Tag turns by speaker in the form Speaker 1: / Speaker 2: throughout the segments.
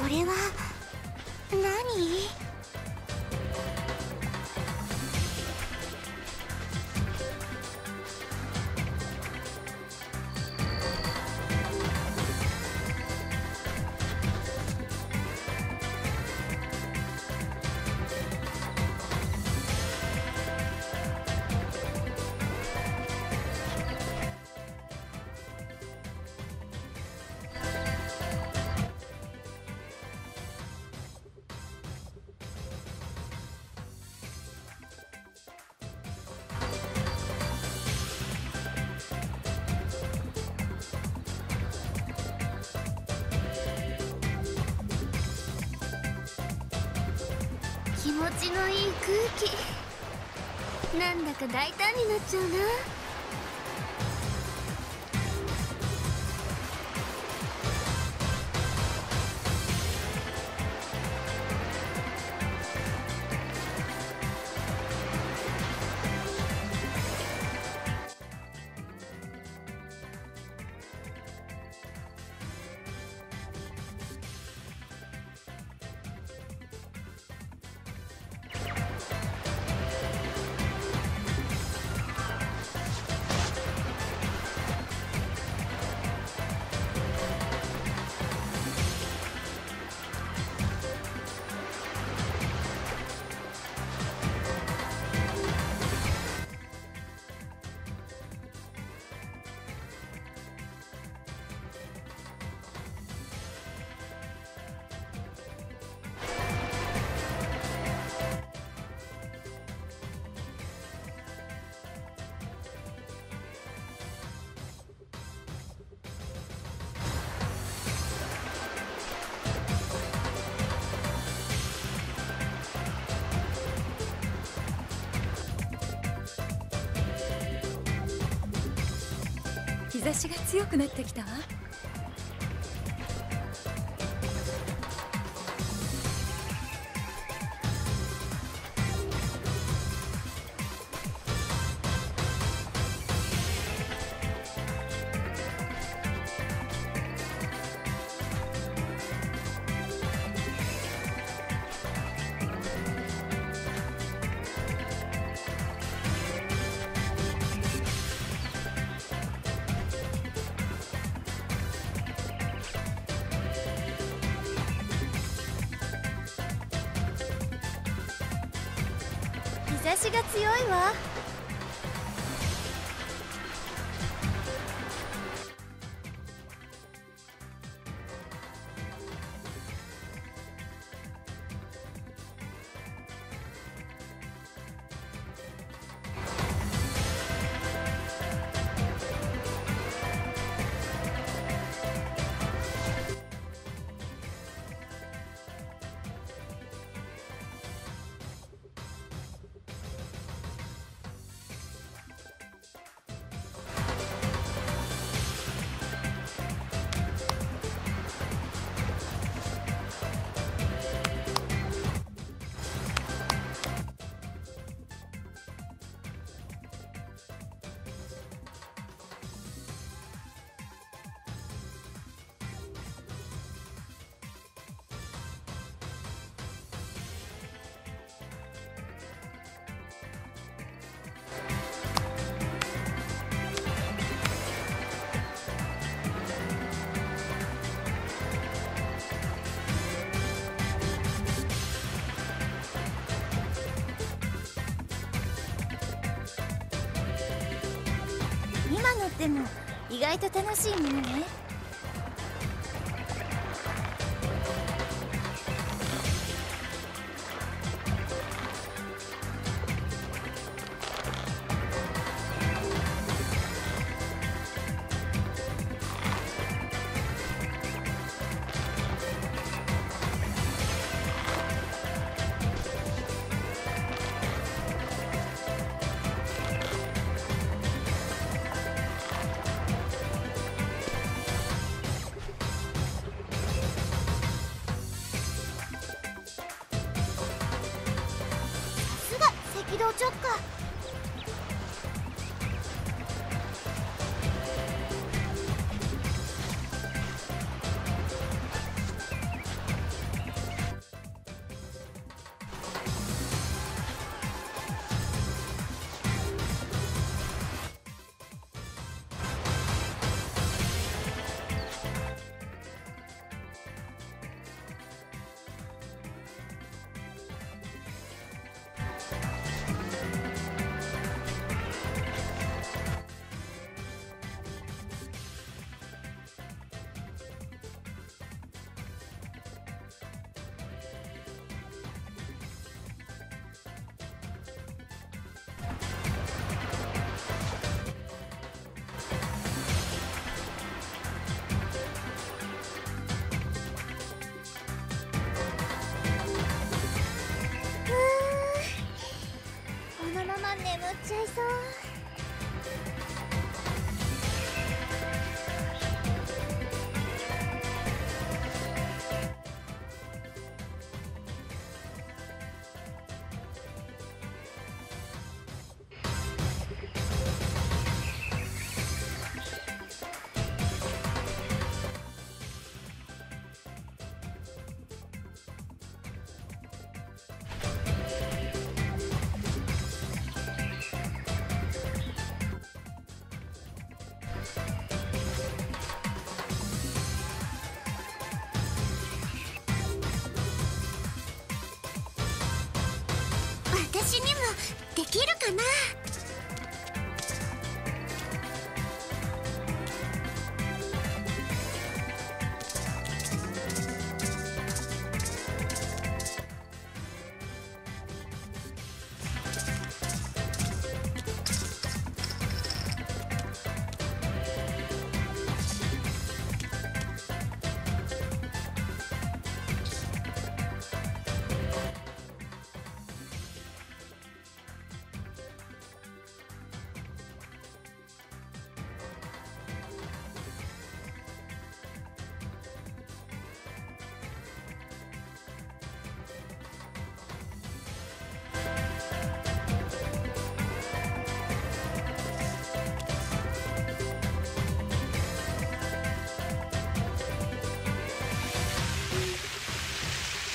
Speaker 1: これは何？ちのいい空気。なんだか大胆になっちゃうな。
Speaker 2: 日差しが強くなってきたわ。
Speaker 1: 日差しが強いわ。今乗っても意外と楽しいものね。ちょっか。きるかな？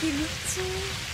Speaker 2: 気持ちいい。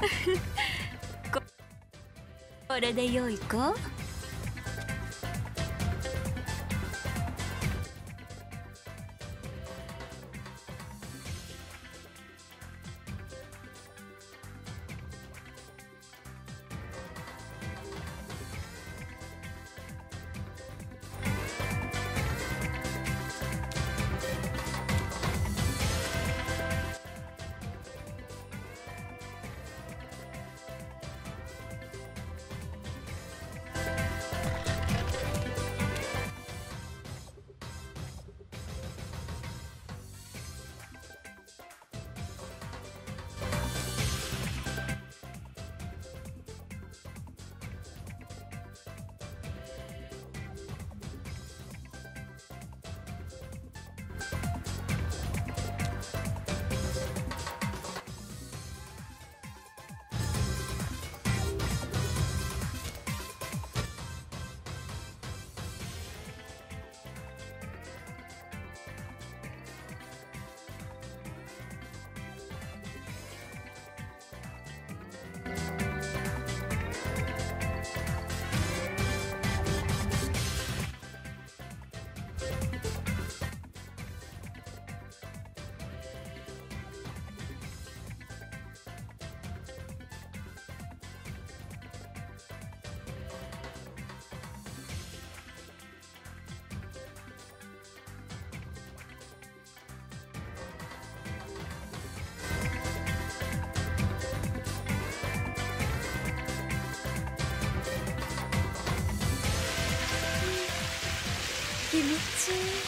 Speaker 2: これでよいか気持ちいい